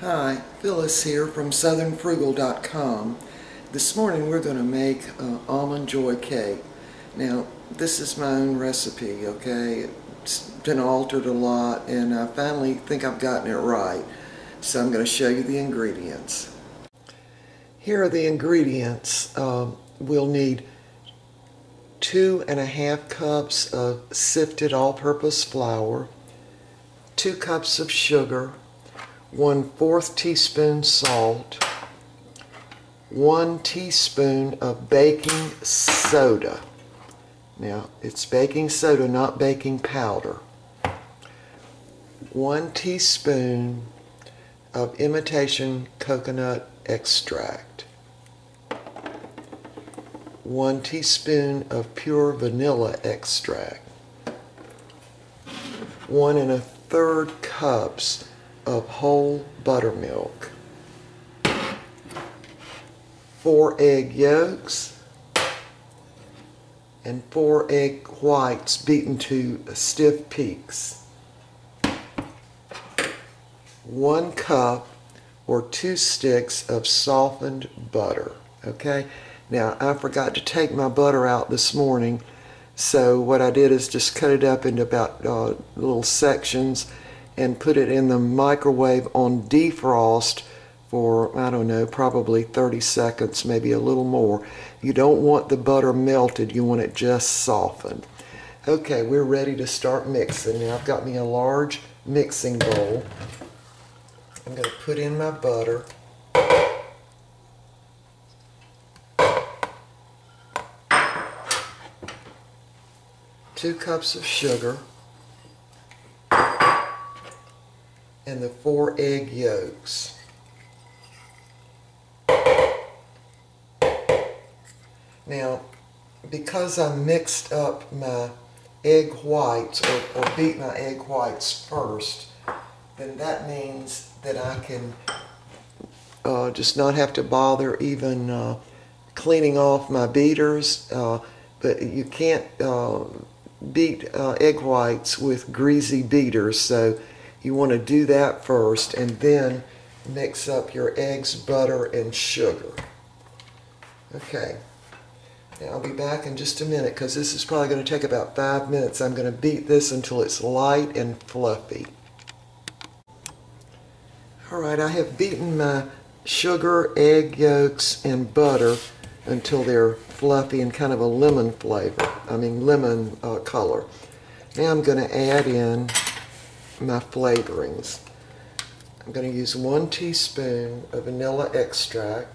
Hi, Phyllis here from southernfrugal.com. This morning we're going to make uh, almond joy cake. Now, this is my own recipe, okay? It's been altered a lot and I finally think I've gotten it right. So I'm going to show you the ingredients. Here are the ingredients. Um, we'll need two and a half cups of sifted all-purpose flour, two cups of sugar, one fourth teaspoon salt, one teaspoon of baking soda. Now, it's baking soda, not baking powder. One teaspoon of imitation coconut extract. One teaspoon of pure vanilla extract. One and a third cups of whole buttermilk. Four egg yolks and four egg whites beaten to stiff peaks. One cup or two sticks of softened butter. Okay, now I forgot to take my butter out this morning, so what I did is just cut it up into about uh, little sections and put it in the microwave on defrost for, I don't know, probably 30 seconds, maybe a little more. You don't want the butter melted, you want it just softened. Okay, we're ready to start mixing. Now I've got me a large mixing bowl. I'm going to put in my butter. Two cups of sugar. And the four egg yolks. Now, because I mixed up my egg whites or, or beat my egg whites first, then that means that I can uh, just not have to bother even uh, cleaning off my beaters. Uh, but you can't uh, beat uh, egg whites with greasy beaters, so you want to do that first and then mix up your eggs, butter, and sugar. Okay. Now I'll be back in just a minute because this is probably going to take about five minutes. I'm going to beat this until it's light and fluffy. Alright, I have beaten my sugar, egg yolks, and butter until they're fluffy and kind of a lemon flavor. I mean lemon uh, color. Now I'm going to add in my flavorings. I'm going to use one teaspoon of vanilla extract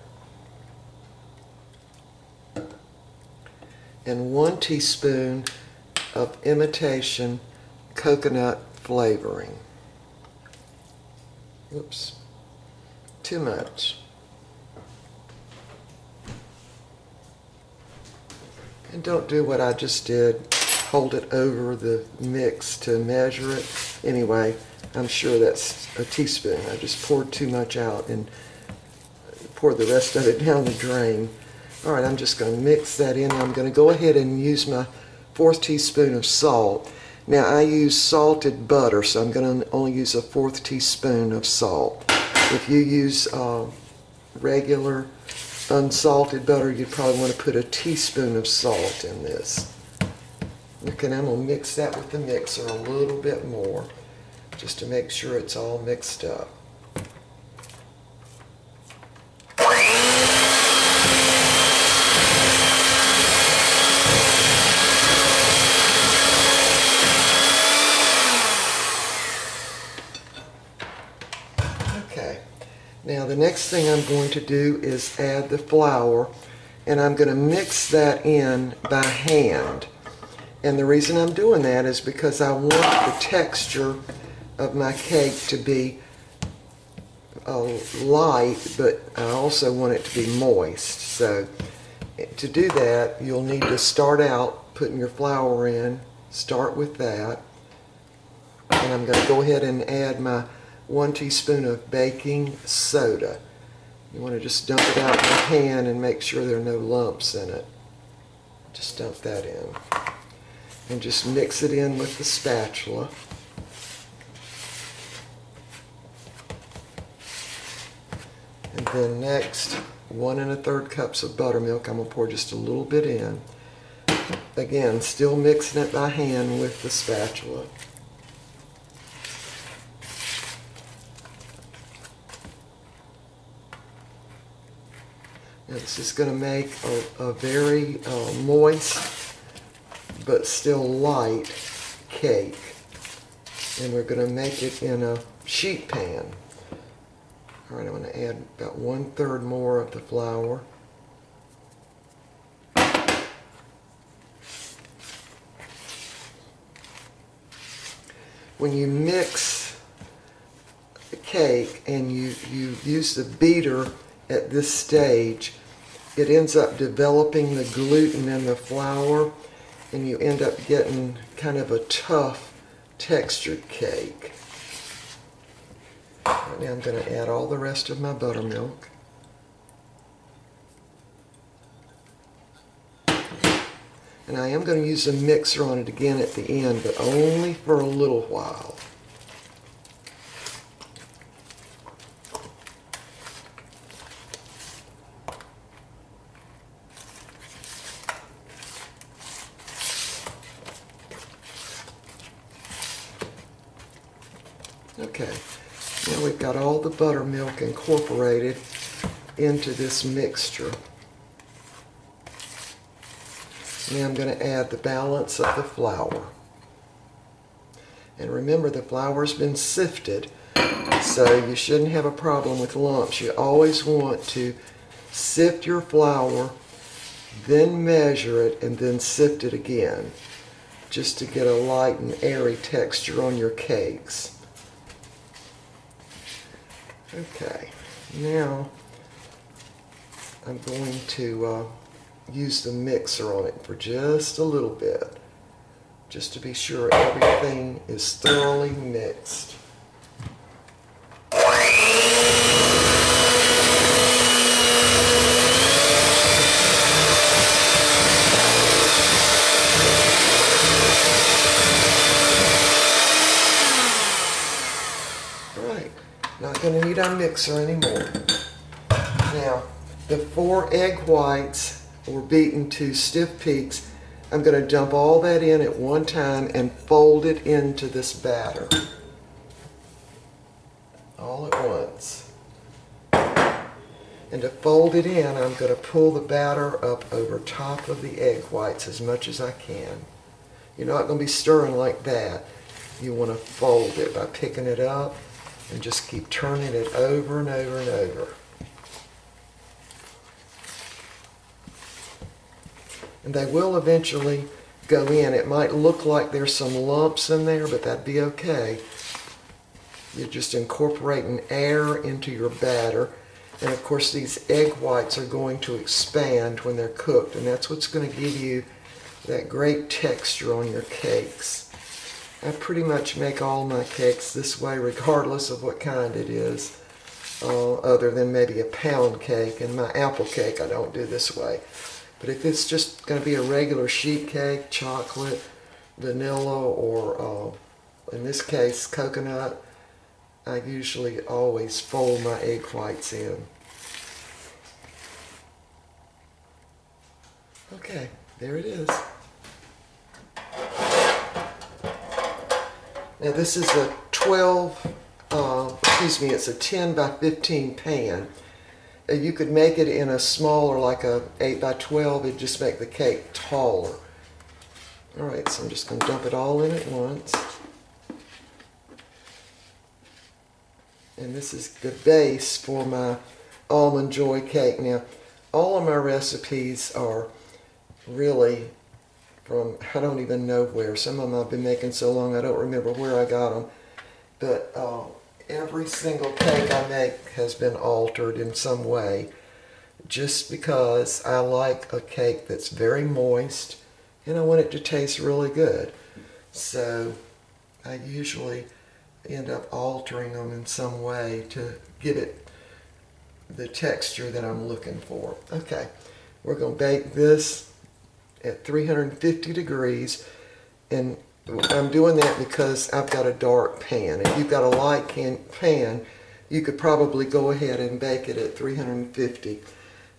and one teaspoon of imitation coconut flavoring. Oops, too much. And don't do what I just did, hold it over the mix to measure it. Anyway, I'm sure that's a teaspoon. I just poured too much out and poured the rest of it down the drain. All right, I'm just going to mix that in. I'm going to go ahead and use my fourth teaspoon of salt. Now I use salted butter, so I'm going to only use a fourth teaspoon of salt. If you use uh, regular unsalted butter, you probably want to put a teaspoon of salt in this. Okay, I'm going to mix that with the mixer a little bit more, just to make sure it's all mixed up. Okay, now the next thing I'm going to do is add the flour and I'm going to mix that in by hand. And the reason I'm doing that is because I want the texture of my cake to be uh, light, but I also want it to be moist. So to do that, you'll need to start out putting your flour in. Start with that. And I'm going to go ahead and add my one teaspoon of baking soda. You want to just dump it out in the pan and make sure there are no lumps in it. Just dump that in. And just mix it in with the spatula. And then next, one and a third cups of buttermilk. I'm gonna pour just a little bit in. Again, still mixing it by hand with the spatula. Now this is going to make a, a very uh, moist but still light cake. And we're going to make it in a sheet pan. All right, I'm going to add about one third more of the flour. When you mix the cake and you, you use the beater at this stage, it ends up developing the gluten in the flour and you end up getting kind of a tough textured cake. Right now I'm going to add all the rest of my buttermilk. And I am going to use a mixer on it again at the end, but only for a little while. Okay, now we've got all the buttermilk incorporated into this mixture. Now I'm going to add the balance of the flour. And remember the flour's been sifted, so you shouldn't have a problem with lumps. You always want to sift your flour, then measure it, and then sift it again, just to get a light and airy texture on your cakes. Okay, now I'm going to uh, use the mixer on it for just a little bit, just to be sure everything is thoroughly mixed. Our mixer anymore. Now, the four egg whites were beaten to stiff peaks. I'm going to dump all that in at one time and fold it into this batter. All at once. And to fold it in, I'm going to pull the batter up over top of the egg whites as much as I can. You're not going to be stirring like that. You want to fold it by picking it up and just keep turning it over and over and over. And they will eventually go in. It might look like there's some lumps in there, but that'd be okay. You're just incorporating air into your batter. And of course these egg whites are going to expand when they're cooked and that's what's going to give you that great texture on your cakes. I pretty much make all my cakes this way regardless of what kind it is, uh, other than maybe a pound cake. And my apple cake I don't do this way. But if it's just going to be a regular sheet cake, chocolate, vanilla, or uh, in this case coconut, I usually always fold my egg whites in. Okay, there it is. Now this is a 12, uh, excuse me, it's a 10 by 15 pan. Uh, you could make it in a smaller, like a 8 by 12, it'd just make the cake taller. All right, so I'm just going to dump it all in at once. And this is the base for my almond joy cake. Now, all of my recipes are really from I don't even know where. Some of them I've been making so long I don't remember where I got them. But uh, every single cake I make has been altered in some way just because I like a cake that's very moist and I want it to taste really good. So I usually end up altering them in some way to give it the texture that I'm looking for. Okay, we're going to bake this at 350 degrees and I'm doing that because I've got a dark pan. If you've got a light can, pan, you could probably go ahead and bake it at 350.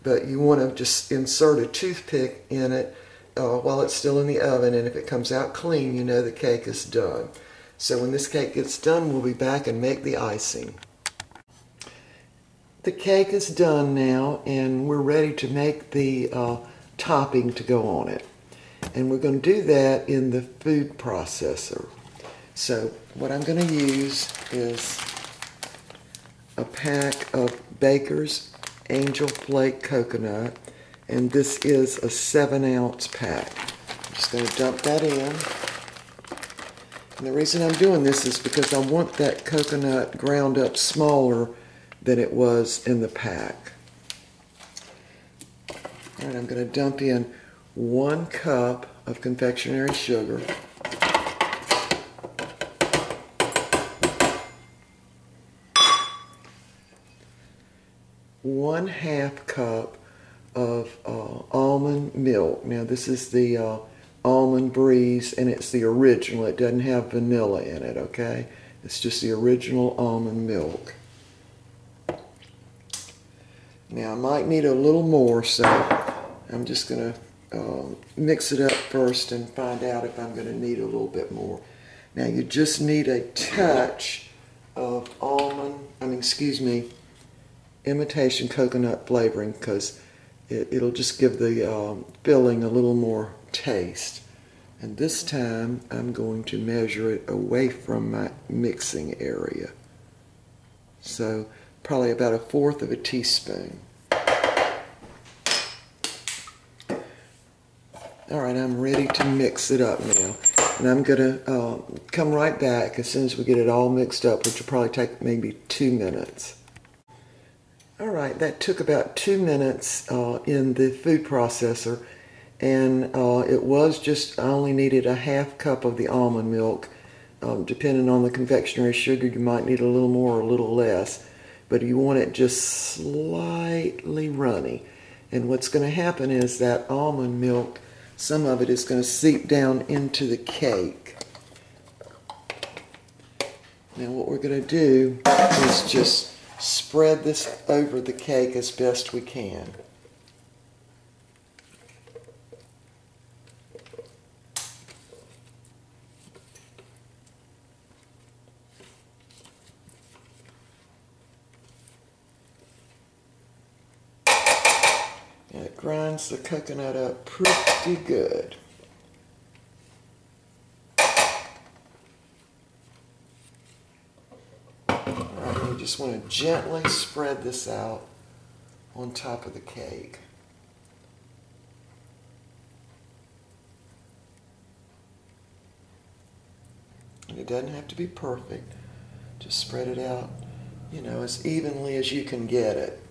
But you want to just insert a toothpick in it uh, while it's still in the oven, and if it comes out clean, you know the cake is done. So when this cake gets done, we'll be back and make the icing. The cake is done now, and we're ready to make the uh, topping to go on it. And we're going to do that in the food processor. So what I'm going to use is a pack of Baker's Angel Flake Coconut, and this is a seven ounce pack. I'm just going to dump that in. And the reason I'm doing this is because I want that coconut ground up smaller than it was in the pack. All right, I'm going to dump in one cup of confectionery sugar. One half cup of uh, almond milk. Now this is the uh, almond breeze and it's the original. It doesn't have vanilla in it, okay? It's just the original almond milk. Now I might need a little more, so I'm just going to um, mix it up first and find out if I'm going to need a little bit more. Now you just need a touch of almond, I mean, excuse me, imitation coconut flavoring because it, will just give the um, filling a little more taste. And this time I'm going to measure it away from my mixing area. So probably about a fourth of a teaspoon. All right, I'm ready to mix it up now. And I'm going to uh, come right back as soon as we get it all mixed up, which will probably take maybe two minutes. All right, that took about two minutes uh, in the food processor. And uh, it was just, I only needed a half cup of the almond milk. Um, depending on the confectionery sugar, you might need a little more or a little less. But you want it just slightly runny. And what's going to happen is that almond milk some of it is going to seep down into the cake. Now what we're going to do is just spread this over the cake as best we can. Grinds the coconut up pretty good. Alright, you just want to gently spread this out on top of the cake. And it doesn't have to be perfect. Just spread it out, you know, as evenly as you can get it.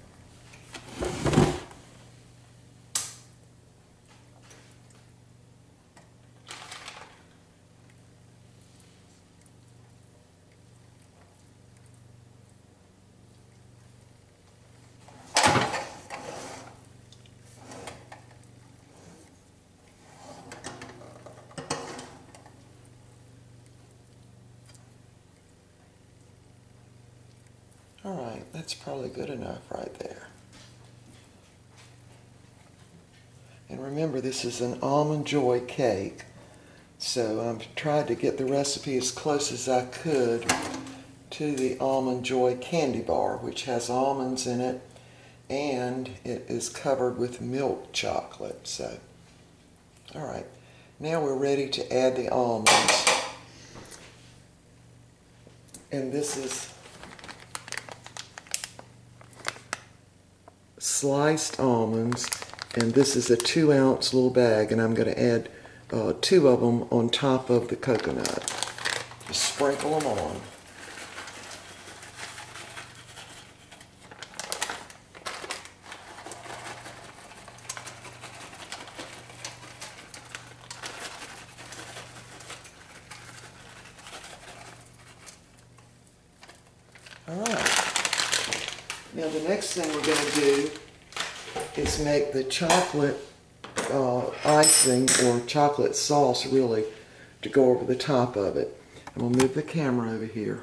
All that's probably good enough right there. And remember, this is an Almond Joy cake. So I've tried to get the recipe as close as I could to the Almond Joy candy bar, which has almonds in it, and it is covered with milk chocolate. So, all right, now we're ready to add the almonds. And this is sliced almonds, and this is a two ounce little bag, and I'm going to add uh, two of them on top of the coconut. Just sprinkle them on. All right. Now the next thing we're going to do is make the chocolate uh, icing or chocolate sauce really to go over the top of it. And we'll move the camera over here.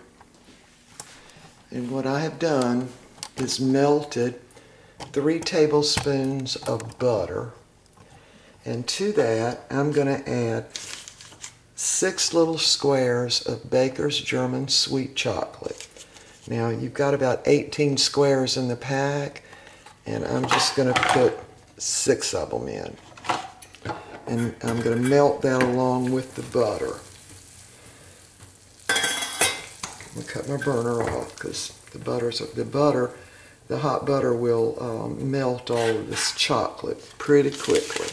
And what I have done is melted three tablespoons of butter. And to that, I'm going to add six little squares of Baker's German sweet chocolate. Now you've got about 18 squares in the pack and I'm just going to put six of them in. And I'm going to melt that along with the butter. I'm going to cut my burner off because the butter's the butter, the hot butter will um, melt all of this chocolate pretty quickly.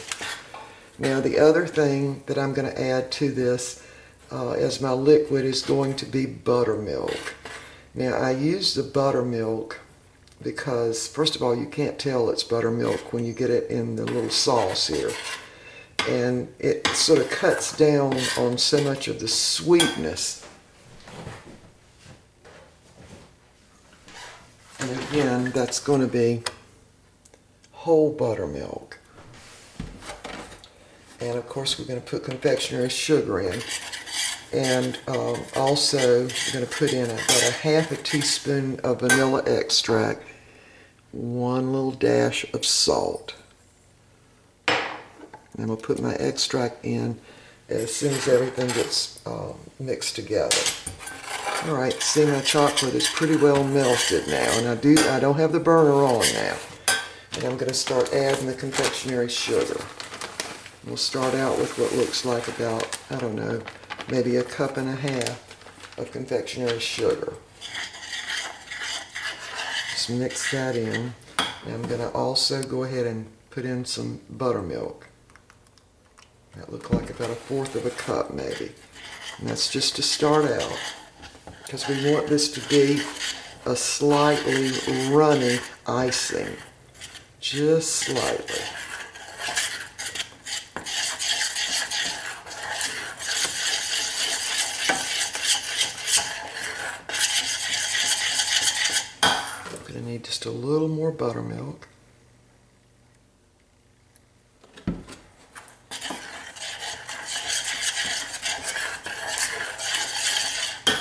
Now the other thing that I'm going to add to this uh, as my liquid is going to be buttermilk. Now I use the buttermilk because first of all you can't tell it's buttermilk when you get it in the little sauce here. And it sort of cuts down on so much of the sweetness. And again that's going to be whole buttermilk. And of course we're going to put confectionery sugar in. And um, also we're going to put in about a half a teaspoon of vanilla extract one little dash of salt. And I'm going to put my extract in as soon as everything gets uh, mixed together. All right, see my chocolate is pretty well melted now, and I do I don't have the burner on now. And I'm going to start adding the confectionery sugar. We'll start out with what looks like about, I don't know, maybe a cup and a half of confectionery sugar mix that in. And I'm going to also go ahead and put in some buttermilk. That look like about a fourth of a cup maybe. And that's just to start out. Because we want this to be a slightly runny icing. Just slightly. Need just a little more buttermilk.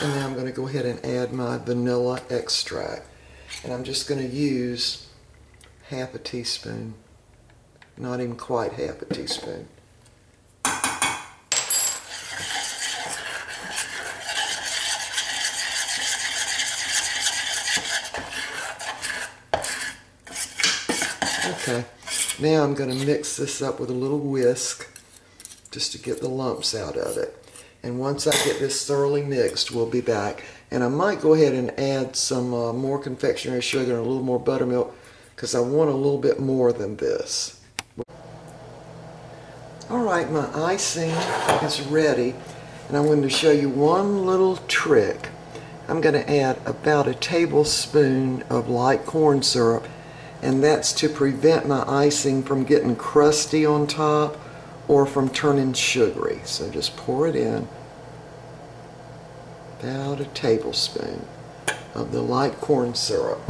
And now I'm going to go ahead and add my vanilla extract. And I'm just going to use half a teaspoon, not even quite half a teaspoon. Okay, now I'm going to mix this up with a little whisk just to get the lumps out of it. And once I get this thoroughly mixed, we'll be back. And I might go ahead and add some uh, more confectionery sugar and a little more buttermilk because I want a little bit more than this. Alright, my icing is ready. And I'm going to show you one little trick. I'm going to add about a tablespoon of light corn syrup and that's to prevent my icing from getting crusty on top or from turning sugary. So just pour it in, about a tablespoon of the light corn syrup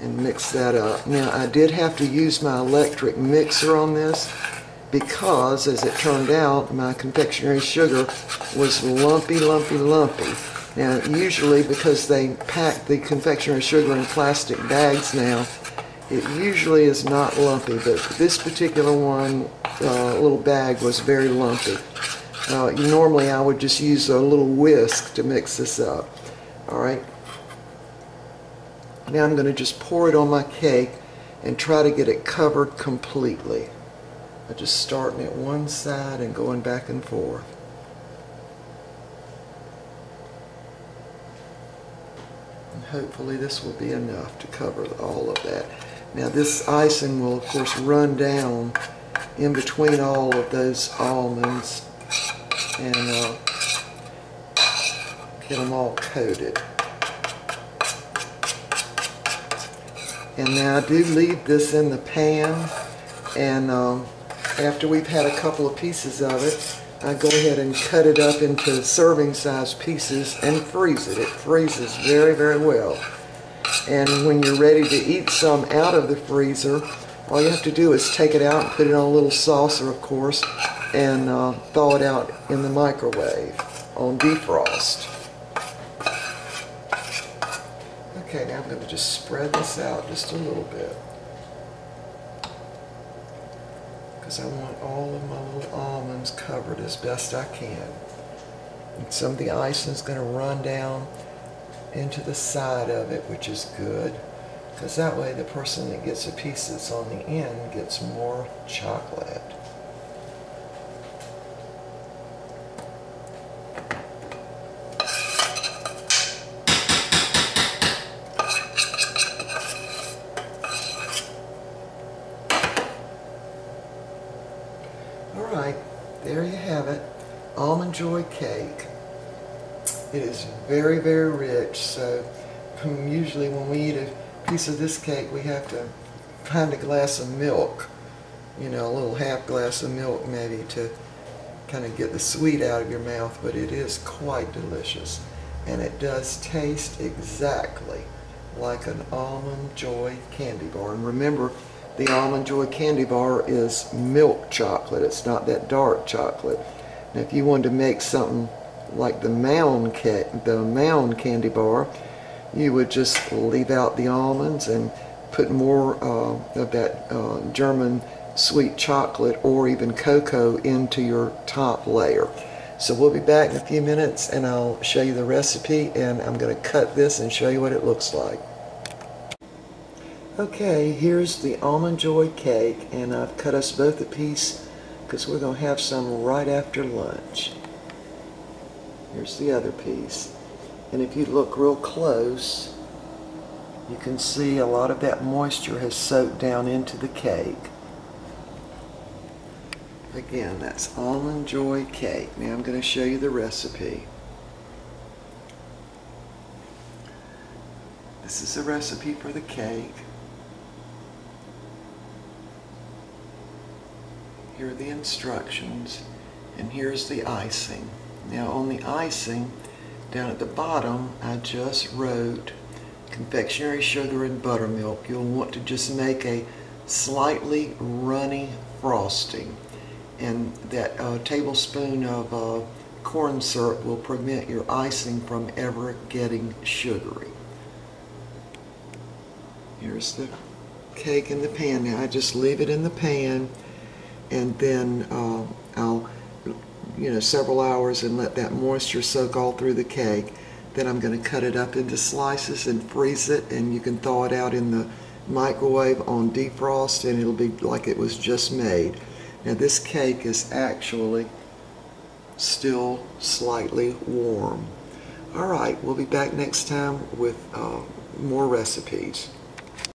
and mix that up. Now I did have to use my electric mixer on this because as it turned out my confectionery sugar was lumpy, lumpy, lumpy. Now usually because they pack the confectionery sugar in plastic bags now, it usually is not lumpy, but this particular one, uh, little bag, was very lumpy. Uh, normally I would just use a little whisk to mix this up. Alright. Now I'm going to just pour it on my cake and try to get it covered completely. I'm just starting at one side and going back and forth. And hopefully this will be enough to cover all of that. Now this icing will of course run down in between all of those almonds and uh, get them all coated. And now I do leave this in the pan and um, after we've had a couple of pieces of it, I go ahead and cut it up into serving size pieces and freeze it. It freezes very, very well. And when you're ready to eat some out of the freezer, all you have to do is take it out and put it on a little saucer, of course, and uh, thaw it out in the microwave on defrost. Okay, now I'm going to just spread this out just a little bit. Because I want all of my little almonds covered as best I can. And some of the icing is going to run down into the side of it, which is good. Because that way the person that gets a piece that's on the end gets more chocolate. All right, there you have it. Almond Joy cake. It is very, very rich, so usually when we eat a piece of this cake, we have to find a glass of milk, you know, a little half glass of milk maybe to kind of get the sweet out of your mouth, but it is quite delicious. And it does taste exactly like an Almond Joy candy bar. And remember, the Almond Joy candy bar is milk chocolate. It's not that dark chocolate. Now, if you wanted to make something like the mound the mound candy bar, you would just leave out the almonds and put more uh, of that uh, German sweet chocolate or even cocoa into your top layer. So we'll be back in a few minutes and I'll show you the recipe and I'm going to cut this and show you what it looks like. Okay, here's the Almond Joy cake and I've cut us both a piece because we're going to have some right after lunch. Here's the other piece. And if you look real close, you can see a lot of that moisture has soaked down into the cake. Again, that's Almond Joy cake. Now I'm going to show you the recipe. This is the recipe for the cake. Here are the instructions, and here's the icing. Now on the icing, down at the bottom, I just wrote confectionery sugar and buttermilk. You'll want to just make a slightly runny frosting. And that uh, tablespoon of uh, corn syrup will prevent your icing from ever getting sugary. Here's the cake in the pan. Now I just leave it in the pan and then uh, I'll you know, several hours and let that moisture soak all through the cake. Then I'm going to cut it up into slices and freeze it and you can thaw it out in the microwave on defrost and it'll be like it was just made. Now this cake is actually still slightly warm. Alright, we'll be back next time with uh, more recipes.